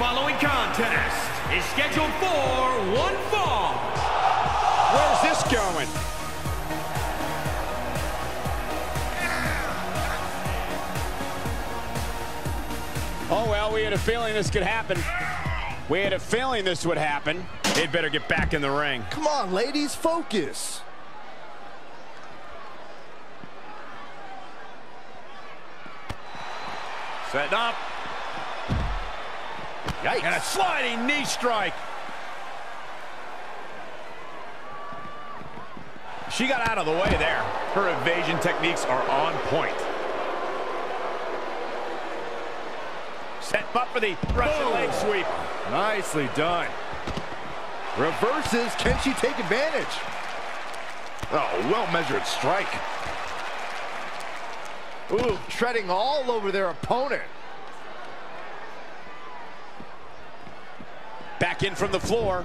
following contest is scheduled for one fall. Where's this going? Oh, well, we had a feeling this could happen. We had a feeling this would happen. They'd better get back in the ring. Come on, ladies, focus. Setting up. Yikes. And a sliding knee strike. She got out of the way there. Her evasion techniques are on point. Set up for the Russian Boom. leg sweep. Nicely done. Reverses. Can she take advantage? Oh, well-measured strike. Ooh, treading all over their opponent. Back in from the floor.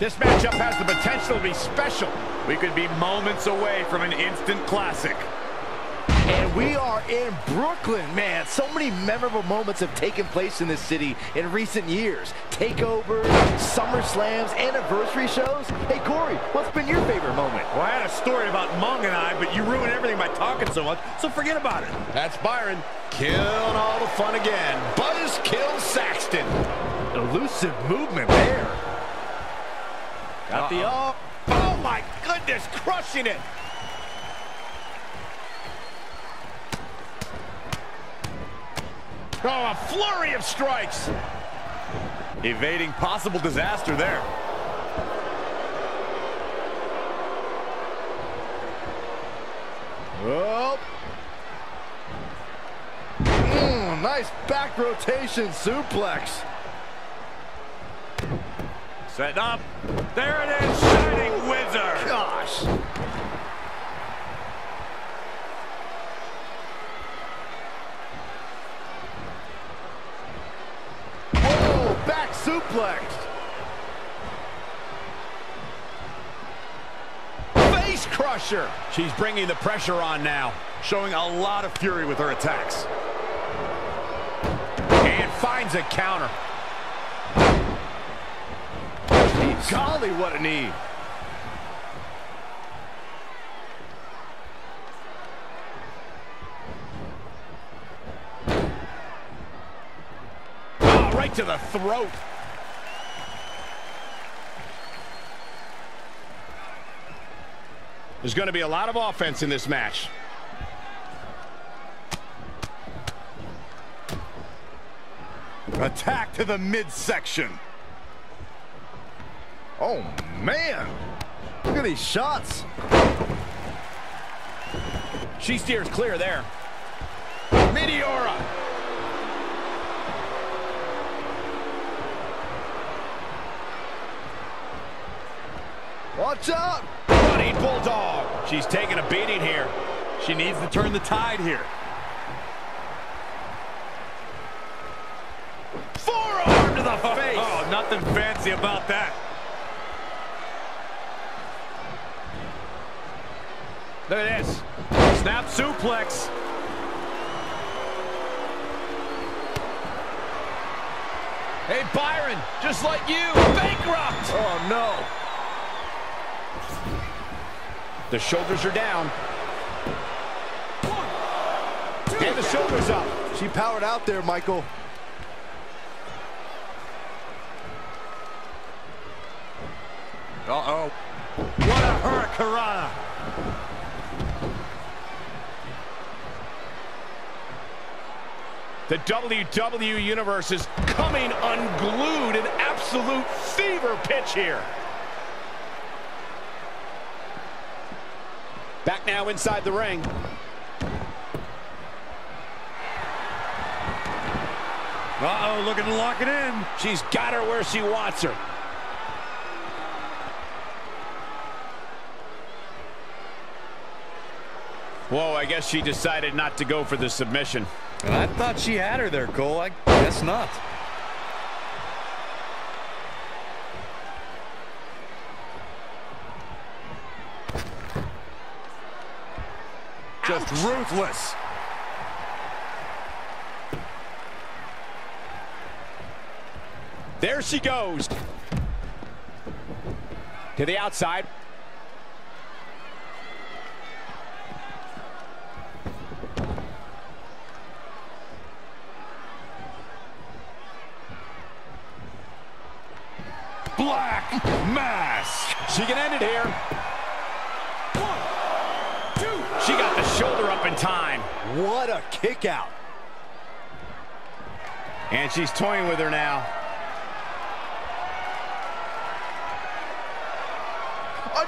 This matchup has the potential to be special. We could be moments away from an instant classic. And we are in Brooklyn, man. So many memorable moments have taken place in this city in recent years. Takeovers, Summer Slams, anniversary shows. Hey, Corey, what's been your favorite moment? Well, I had a story about Mung and I, but you ruined everything by talking so much, so forget about it. That's Byron. Killing all the fun again. Buzzkill Saxton. Elusive movement there. Got the oh. Oh my goodness, crushing it. Oh, a flurry of strikes. Evading possible disaster there. Oh. Mm, nice back rotation suplex. Setting up. There it is, Shining Wizard. Gosh. Whoa, back suplex. Face crusher. She's bringing the pressure on now, showing a lot of fury with her attacks. And finds a counter. Golly, what a knee. Ah, right to the throat. There's going to be a lot of offense in this match. Attack to the midsection. Oh, man. Look at these shots. She steers clear there. Meteora. Watch out. Running Bulldog. She's taking a beating here. She needs to turn the tide here. Forearm to the oh, oh, face. Oh, nothing fancy about that. Look at this. Snap suplex. Hey, Byron, just like you, bankrupt. Oh, no. The shoulders are down. And the shoulders up. She powered out there, Michael. Uh-oh. What a hurricanrana. The WWE Universe is coming unglued, an absolute fever pitch here. Back now inside the ring. Uh-oh, looking to lock it in. She's got her where she wants her. Whoa, I guess she decided not to go for the submission. I thought she had her there, Cole. I guess not. Just ruthless. There she goes. To the outside. Black Mass. She can end it here. One, two. She got shoulder up in time. What a kick out. And she's toying with her now.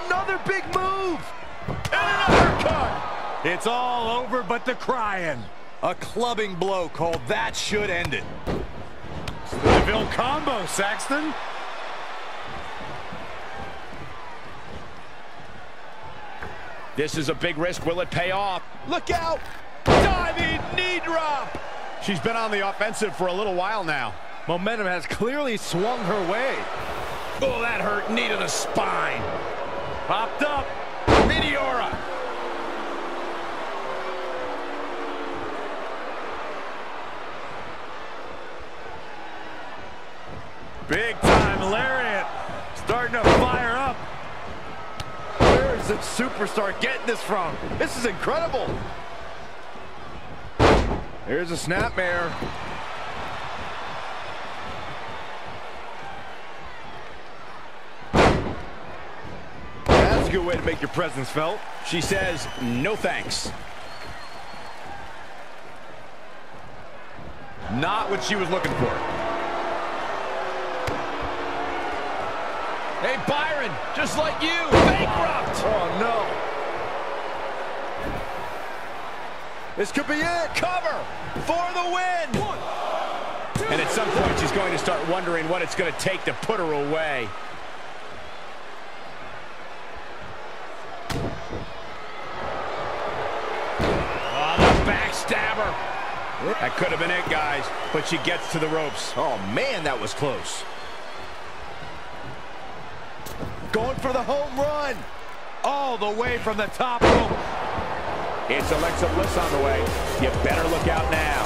Another big move. And another cut. It's all over but the crying. A clubbing blow called that should end it. The Deville combo, Saxton. This is a big risk. Will it pay off? Look out! Diving knee drop! She's been on the offensive for a little while now. Momentum has clearly swung her way. Oh, that hurt. Knee to the spine. Popped up. Meteora. Big time lariat. Starting to fire up. Superstar getting this from? This is incredible. Here's a snapmare. That's a good way to make your presence felt. She says, no thanks. Not what she was looking for. Hey, Byron, just like you, bankrupt. Oh, no. This could be it. Cover for the win. And at some point, she's going to start wondering what it's going to take to put her away. Oh, the backstabber. That could have been it, guys, but she gets to the ropes. Oh, man, that was close. Going for the home run. All the way from the top rope. It's Alexa Bliss on the way. You better look out now.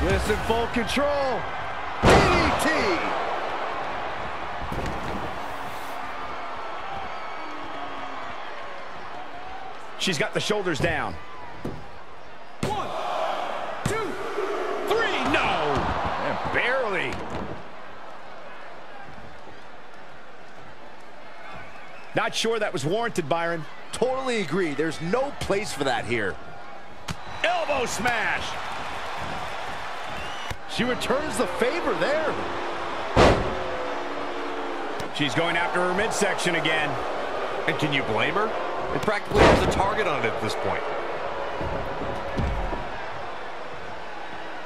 Bliss in full control. DDT. She's got the shoulders down. One, two. Three, no. And barely. Not sure that was warranted, Byron. Totally agree. There's no place for that here. Elbow smash. She returns the favor there. She's going after her midsection again. And can you blame her? It practically has a target on it at this point.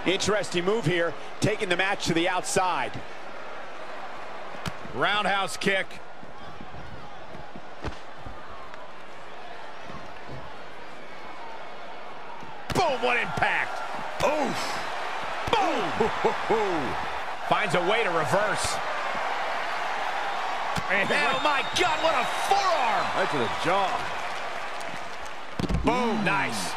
Interesting move here, taking the match to the outside. Roundhouse kick. Boom, what impact. Oof. Boom. Finds a way to reverse. Oh my God, what a forearm. Right to the jaw. Boom, mm. nice.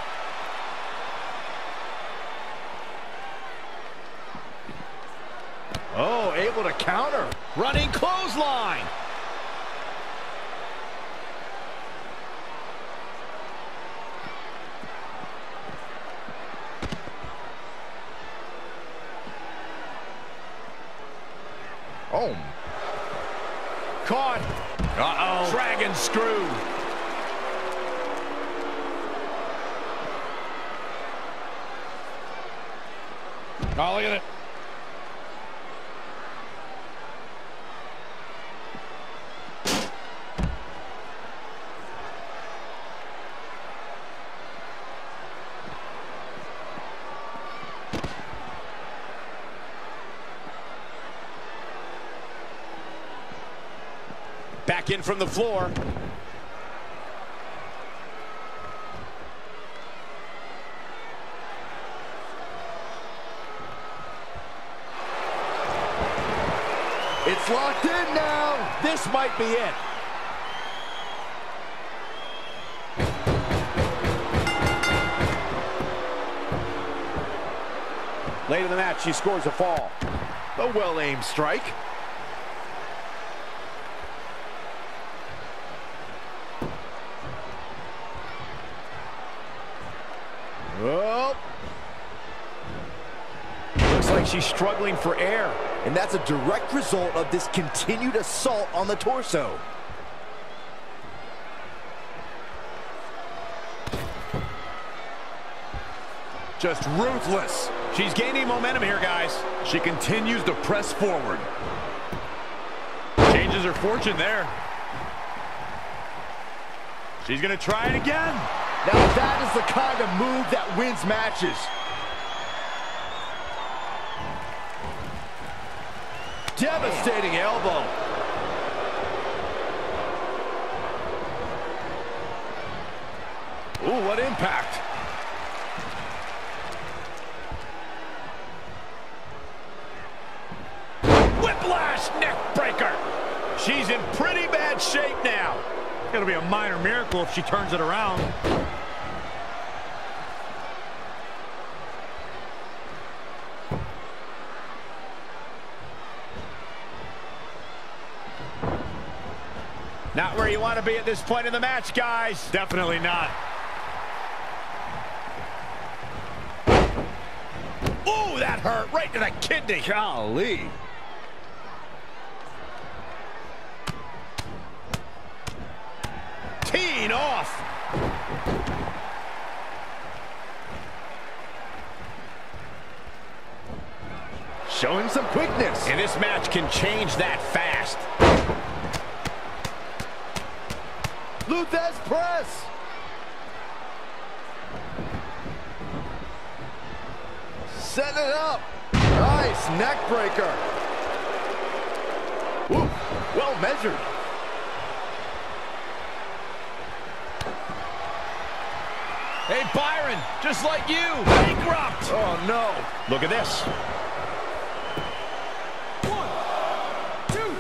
Oh, able to counter. Running clothesline. Oh, Caught. Uh-oh. Dragon screw. Oh, look at it. Back in from the floor. It's locked in now. This might be it. Late in the match, she scores a fall. A well-aimed strike. Oh. Looks like she's struggling for air. And that's a direct result of this continued assault on the torso. Just ruthless. She's gaining momentum here, guys. She continues to press forward. Changes her fortune there. She's going to try it again. Now that is the kind of move that wins matches. Devastating elbow. Ooh, what impact. Whiplash neck breaker. She's in pretty bad shape now. It'll be a minor miracle if she turns it around. Not where you want to be at this point in the match, guys. Definitely not. Ooh, that hurt right to the kidney. Golly. Teeing off. Showing some quickness. And this match can change that fast. Lou Thesz press. Setting it up. Nice neck breaker. Woo, well measured. Hey, Byron, just like you, bankrupt. Oh, no. Look at this. One, two,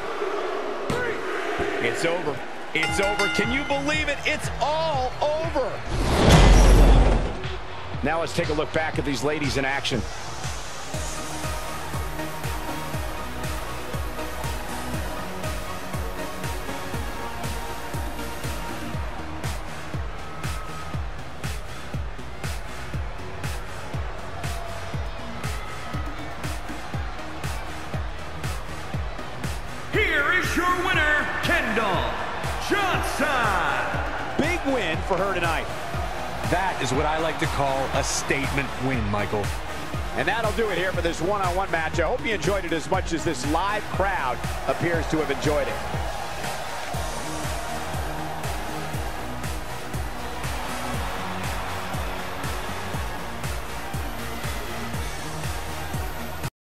three. It's over. It's over. Can you believe it? It's all over. Now let's take a look back at these ladies in action. For her tonight. That is what I like to call a statement win, Michael. And that'll do it here for this one-on-one -on -one match. I hope you enjoyed it as much as this live crowd appears to have enjoyed it.